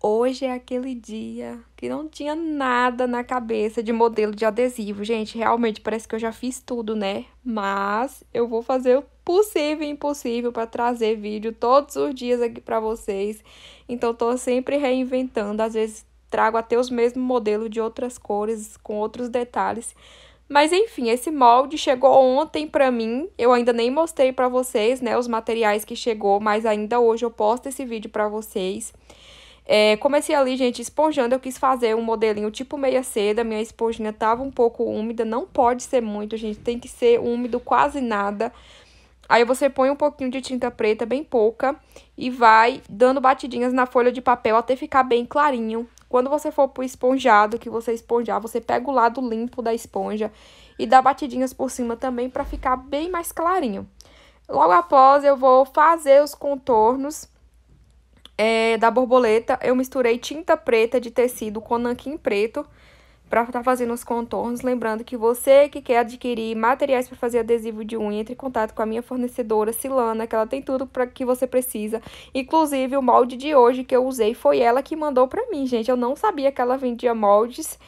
Hoje é aquele dia que não tinha nada na cabeça de modelo de adesivo. Gente, realmente parece que eu já fiz tudo, né? Mas eu vou fazer o possível e impossível para trazer vídeo todos os dias aqui para vocês. Então, tô sempre reinventando. Às vezes, trago até os mesmos modelos de outras cores, com outros detalhes. Mas enfim, esse molde chegou ontem para mim. Eu ainda nem mostrei para vocês, né, os materiais que chegou, mas ainda hoje eu posto esse vídeo para vocês. É, comecei ali, gente, esponjando. Eu quis fazer um modelinho tipo meia seda. Minha esponjinha tava um pouco úmida. Não pode ser muito, gente. Tem que ser úmido quase nada. Aí você põe um pouquinho de tinta preta, bem pouca, e vai dando batidinhas na folha de papel até ficar bem clarinho. Quando você for pro esponjado, que você esponjar, você pega o lado limpo da esponja e dá batidinhas por cima também para ficar bem mais clarinho. Logo após, eu vou fazer os contornos é, da borboleta, eu misturei tinta preta de tecido com nanquim preto para estar tá fazendo os contornos. Lembrando que você que quer adquirir materiais para fazer adesivo de unha, entre em contato com a minha fornecedora Silana, que ela tem tudo para que você precisa. Inclusive, o molde de hoje que eu usei foi ela que mandou para mim, gente. Eu não sabia que ela vendia moldes.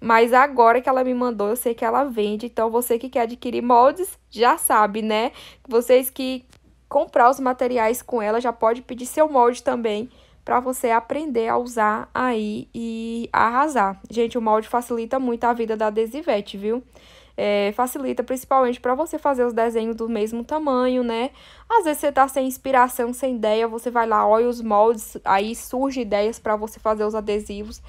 Mas agora que ela me mandou, eu sei que ela vende. Então, você que quer adquirir moldes, já sabe, né? Vocês que comprar os materiais com ela, já pode pedir seu molde também para você aprender a usar aí e arrasar. Gente, o molde facilita muito a vida da adesivete, viu? É, facilita principalmente para você fazer os desenhos do mesmo tamanho, né? Às vezes você tá sem inspiração, sem ideia, você vai lá, olha os moldes, aí surge ideias para você fazer os adesivos.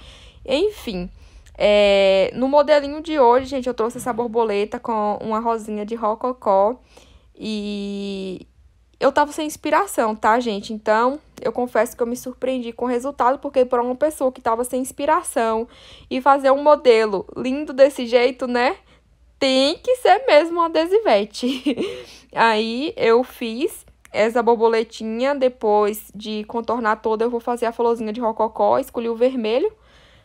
Enfim, é, no modelinho de hoje, gente, eu trouxe essa borboleta com uma rosinha de rococó e eu tava sem inspiração, tá, gente? Então, eu confesso que eu me surpreendi com o resultado, porque para uma pessoa que tava sem inspiração e fazer um modelo lindo desse jeito, né? Tem que ser mesmo uma adesivete. Aí, eu fiz essa borboletinha, depois de contornar toda, eu vou fazer a florzinha de rococó, escolhi o vermelho.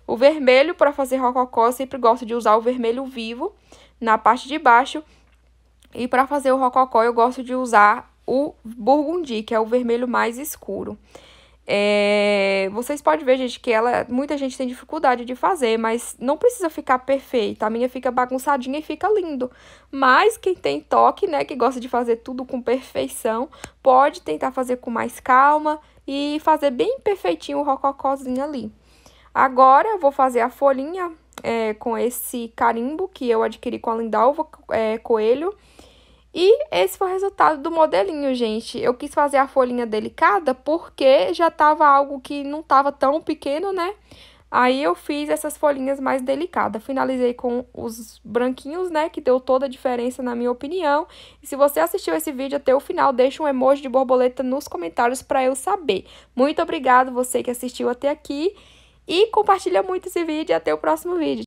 O vermelho, para fazer rococó, eu sempre gosto de usar o vermelho vivo na parte de baixo. E para fazer o rococó, eu gosto de usar o burgundi, que é o vermelho mais escuro. É, vocês podem ver, gente, que ela muita gente tem dificuldade de fazer, mas não precisa ficar perfeita. A minha fica bagunçadinha e fica lindo. Mas quem tem toque, né, que gosta de fazer tudo com perfeição, pode tentar fazer com mais calma e fazer bem perfeitinho o rococózinho ali. Agora eu vou fazer a folhinha é, com esse carimbo que eu adquiri com a Lindalva é, Coelho. E esse foi o resultado do modelinho, gente. Eu quis fazer a folhinha delicada porque já tava algo que não tava tão pequeno, né? Aí eu fiz essas folhinhas mais delicadas. Finalizei com os branquinhos, né? Que deu toda a diferença na minha opinião. E se você assistiu esse vídeo até o final, deixa um emoji de borboleta nos comentários para eu saber. Muito obrigado você que assistiu até aqui. E compartilha muito esse vídeo e até o próximo vídeo.